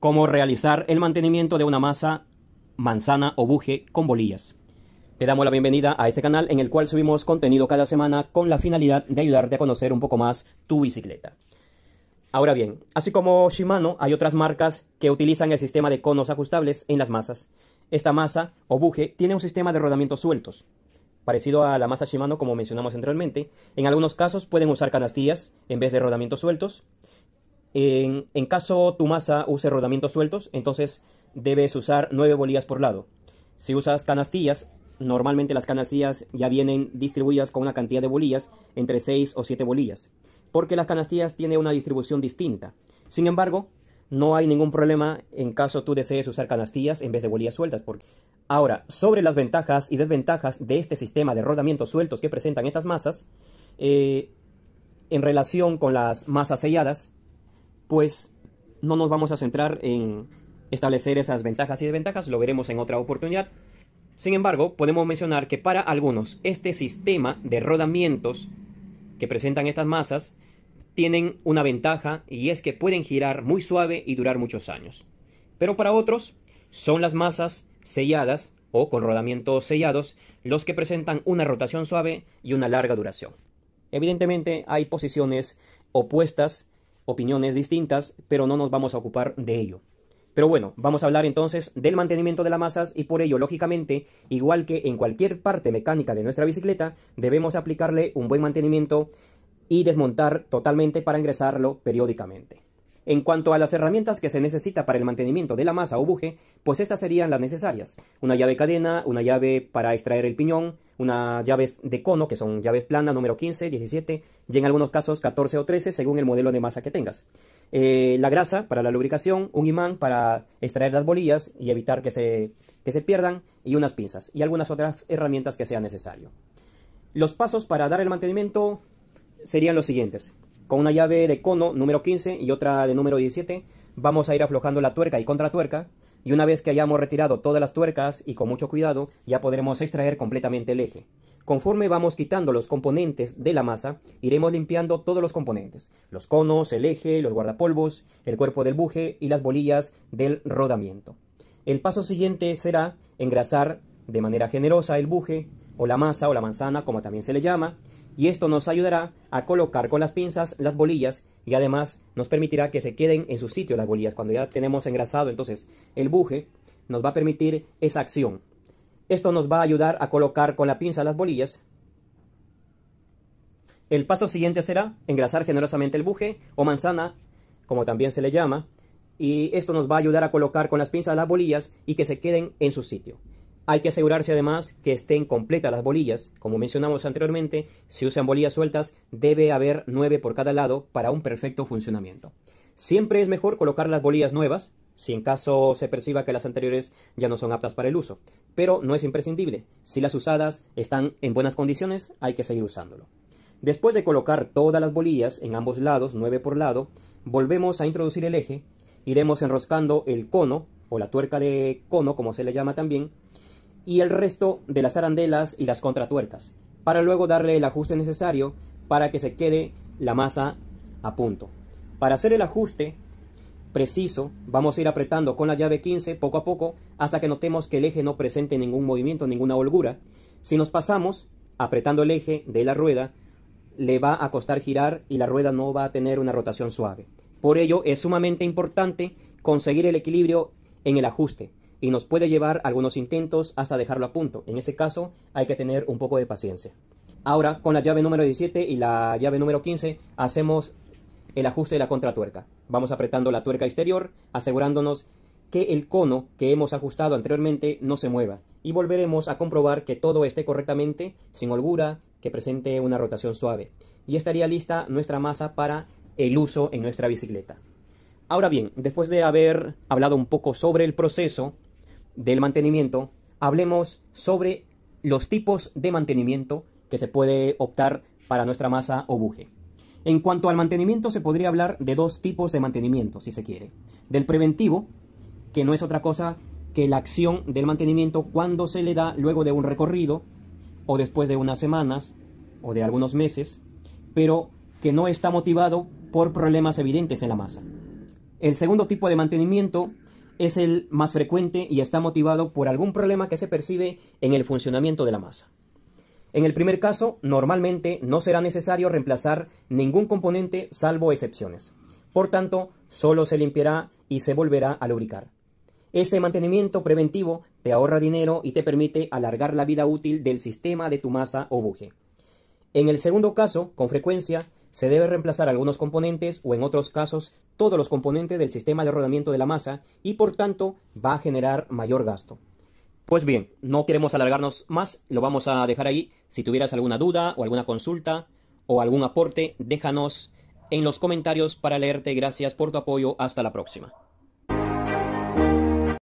cómo realizar el mantenimiento de una masa manzana o buje con bolillas. Te damos la bienvenida a este canal en el cual subimos contenido cada semana con la finalidad de ayudarte a conocer un poco más tu bicicleta. Ahora bien, así como Shimano, hay otras marcas que utilizan el sistema de conos ajustables en las masas. Esta masa o buje tiene un sistema de rodamientos sueltos, parecido a la masa Shimano como mencionamos anteriormente. En algunos casos pueden usar canastillas en vez de rodamientos sueltos en, caso tu masa use rodamientos sueltos, entonces debes usar 9 bolillas por lado. Si usas canastillas, normalmente las canastillas ya vienen distribuidas con una cantidad de bolillas entre 6 o 7 bolillas, porque las canastillas tienen una distribución distinta. Sin embargo, no hay ningún problema en caso tú desees usar canastillas en vez de bolillas sueltas. Ahora, sobre las ventajas y desventajas de este sistema de rodamientos sueltos que presentan estas masas, eh, en relación con las masas selladas, pues no nos vamos a centrar en establecer esas ventajas y desventajas, lo veremos en otra oportunidad. Sin embargo, podemos mencionar que para algunos este sistema de rodamientos que presentan estas masas tienen una ventaja y es que pueden girar muy suave y durar muchos años. Pero para otros son las masas selladas o con rodamientos sellados los que presentan una rotación suave y una larga duración. Evidentemente hay posiciones opuestas opiniones distintas, pero no nos vamos a ocupar de ello. Pero bueno, vamos a hablar entonces del mantenimiento de las masas y por ello, lógicamente, igual que en cualquier parte mecánica de nuestra bicicleta, debemos aplicarle un buen mantenimiento y desmontar totalmente para ingresarlo periódicamente. En cuanto a las herramientas que se necesita para el mantenimiento de la masa o buje, pues estas serían las necesarias. Una llave cadena, una llave para extraer el piñón, unas llaves de cono, que son llaves planas número 15, 17 y en algunos casos 14 o 13 según el modelo de masa que tengas. Eh, la grasa para la lubricación, un imán para extraer las bolillas y evitar que se, que se pierdan y unas pinzas y algunas otras herramientas que sea necesario. Los pasos para dar el mantenimiento serían los siguientes. Con una llave de cono número 15 y otra de número 17 vamos a ir aflojando la tuerca y contratuerca y una vez que hayamos retirado todas las tuercas y con mucho cuidado ya podremos extraer completamente el eje. Conforme vamos quitando los componentes de la masa, iremos limpiando todos los componentes, los conos, el eje, los guardapolvos, el cuerpo del buje y las bolillas del rodamiento. El paso siguiente será engrasar de manera generosa el buje o la masa o la manzana como también se le llama y esto nos ayudará a colocar con las pinzas las bolillas y además nos permitirá que se queden en su sitio las bolillas. Cuando ya tenemos engrasado entonces el buje nos va a permitir esa acción. Esto nos va a ayudar a colocar con la pinza las bolillas. El paso siguiente será engrasar generosamente el buje o manzana, como también se le llama, y esto nos va a ayudar a colocar con las pinzas las bolillas y que se queden en su sitio. Hay que asegurarse además que estén completas las bolillas. Como mencionamos anteriormente, si usan bolillas sueltas, debe haber 9 por cada lado para un perfecto funcionamiento. Siempre es mejor colocar las bolillas nuevas, si en caso se perciba que las anteriores ya no son aptas para el uso. Pero no es imprescindible. Si las usadas están en buenas condiciones, hay que seguir usándolo. Después de colocar todas las bolillas en ambos lados, 9 por lado, volvemos a introducir el eje, iremos enroscando el cono, o la tuerca de cono, como se le llama también, y el resto de las arandelas y las contratuercas, para luego darle el ajuste necesario para que se quede la masa a punto. Para hacer el ajuste preciso, vamos a ir apretando con la llave 15 poco a poco hasta que notemos que el eje no presente ningún movimiento, ninguna holgura. Si nos pasamos apretando el eje de la rueda, le va a costar girar y la rueda no va a tener una rotación suave. Por ello es sumamente importante conseguir el equilibrio en el ajuste y nos puede llevar algunos intentos hasta dejarlo a punto. En ese caso hay que tener un poco de paciencia. Ahora con la llave número 17 y la llave número 15 hacemos el ajuste de la contratuerca. Vamos apretando la tuerca exterior asegurándonos que el cono que hemos ajustado anteriormente no se mueva y volveremos a comprobar que todo esté correctamente, sin holgura, que presente una rotación suave. Y estaría lista nuestra masa para el uso en nuestra bicicleta. Ahora bien, después de haber hablado un poco sobre el proceso del mantenimiento, hablemos sobre los tipos de mantenimiento que se puede optar para nuestra masa o buje. En cuanto al mantenimiento, se podría hablar de dos tipos de mantenimiento, si se quiere. Del preventivo, que no es otra cosa que la acción del mantenimiento cuando se le da luego de un recorrido o después de unas semanas o de algunos meses, pero que no está motivado por problemas evidentes en la masa. El segundo tipo de mantenimiento es el más frecuente y está motivado por algún problema que se percibe en el funcionamiento de la masa. En el primer caso, normalmente no será necesario reemplazar ningún componente salvo excepciones. Por tanto, solo se limpiará y se volverá a lubricar. Este mantenimiento preventivo te ahorra dinero y te permite alargar la vida útil del sistema de tu masa o buje. En el segundo caso, con frecuencia, se debe reemplazar algunos componentes o en otros casos todos los componentes del sistema de rodamiento de la masa y por tanto va a generar mayor gasto. Pues bien, no queremos alargarnos más, lo vamos a dejar ahí. Si tuvieras alguna duda o alguna consulta o algún aporte, déjanos en los comentarios para leerte. Gracias por tu apoyo. Hasta la próxima.